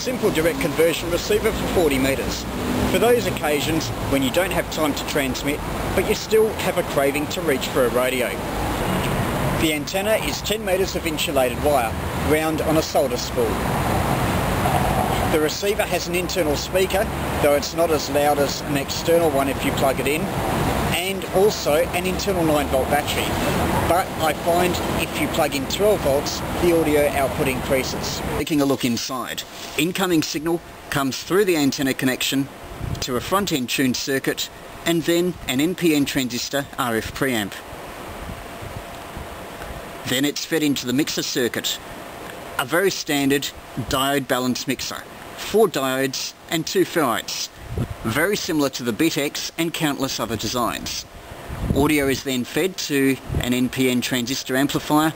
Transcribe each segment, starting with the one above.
simple direct conversion receiver for 40 metres. For those occasions when you don't have time to transmit, but you still have a craving to reach for a radio. The antenna is 10 metres of insulated wire, round on a solder spool. The receiver has an internal speaker, though it's not as loud as an external one if you plug it in, also an internal 9 volt battery. But I find if you plug in 12 volts, the audio output increases. Taking a look inside, incoming signal comes through the antenna connection to a front-end tuned circuit and then an NPN transistor RF preamp. Then it's fed into the mixer circuit, a very standard diode balance mixer, four diodes and two ferrites, very similar to the BitX and countless other designs. Audio is then fed to an NPN transistor amplifier.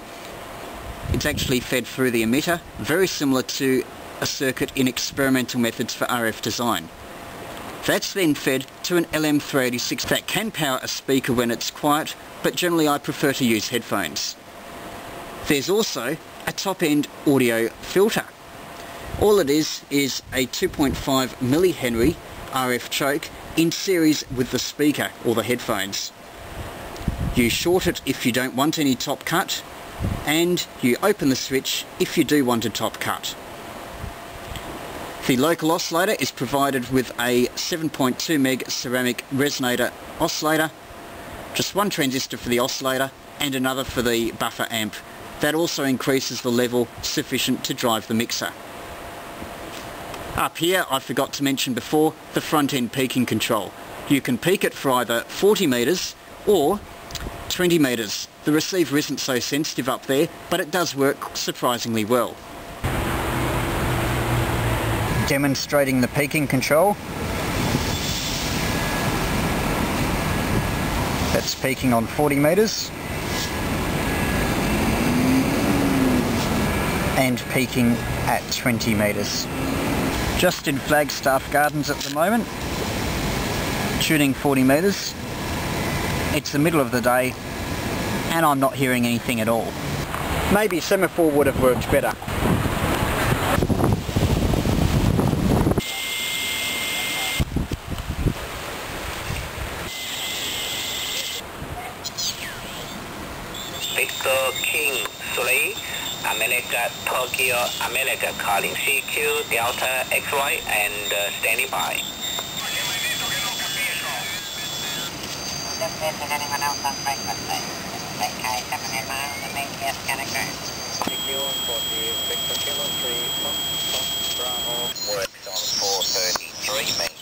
It's actually fed through the emitter, very similar to a circuit in experimental methods for RF design. That's then fed to an LM386 that can power a speaker when it's quiet, but generally I prefer to use headphones. There's also a top-end audio filter. All it is is a 2.5 millihenry RF choke in series with the speaker or the headphones. You short it if you don't want any top cut and you open the switch if you do want a top cut. The local oscillator is provided with a 7.2 meg ceramic resonator oscillator, just one transistor for the oscillator and another for the buffer amp. That also increases the level sufficient to drive the mixer. Up here, I forgot to mention before, the front end peaking control. You can peak it for either 40 metres or 20 metres. The receiver isn't so sensitive up there, but it does work surprisingly well. Demonstrating the peaking control. That's peaking on 40 metres. And peaking at 20 metres. Just in Flagstaff Gardens at the moment, shooting 40 metres. It's the middle of the day and I'm not hearing anything at all. Maybe semaphore would have worked better. Victor King 3 America, Tokyo, America calling CQ, Delta, XY, and uh, standing by. Anyone else on frequency? Okay, coming in miles the Victor Kilo 3, Bravo. Works on 433, mate.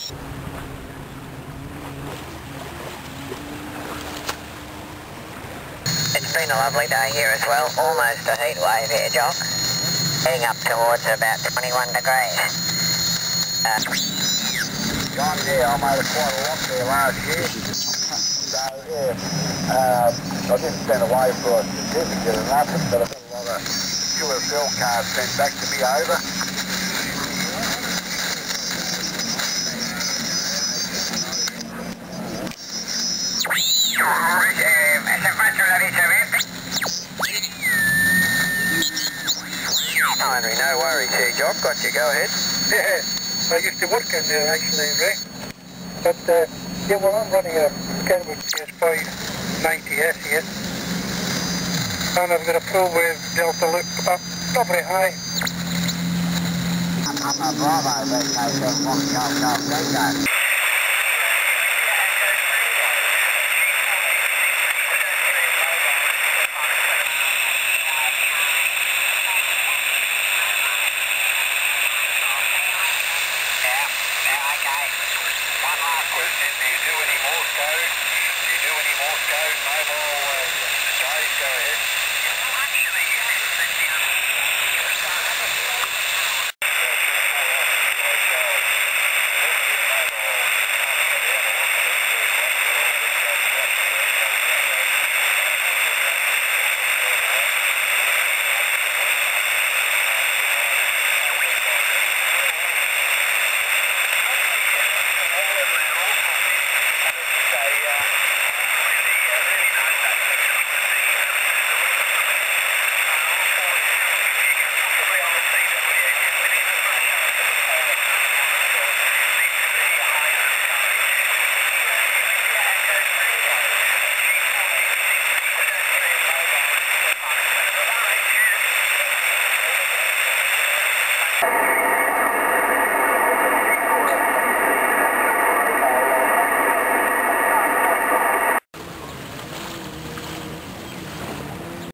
It's been a lovely day here as well. Almost a heat wave here, Jock. Heading up towards about 21 degrees. Uh, John Deere, I made a quite a lot there last year. So, yeah, uh, I didn't send away for a certificate or nothing, but I've got a lot of QSL cards sent back to me over. Henry, no worries here, Jock. Got you, go ahead. Yeah, I used to work in there actually, Ray. But, uh, yeah, well, I'm running a Kenwood CS5 90S here. And I've got a full with Delta loop up, probably high. I'm, a Bravo, but go. Yeah, yeah, okay. One last question. Do any Morse code? Do you do any Morse code? Mobile uh.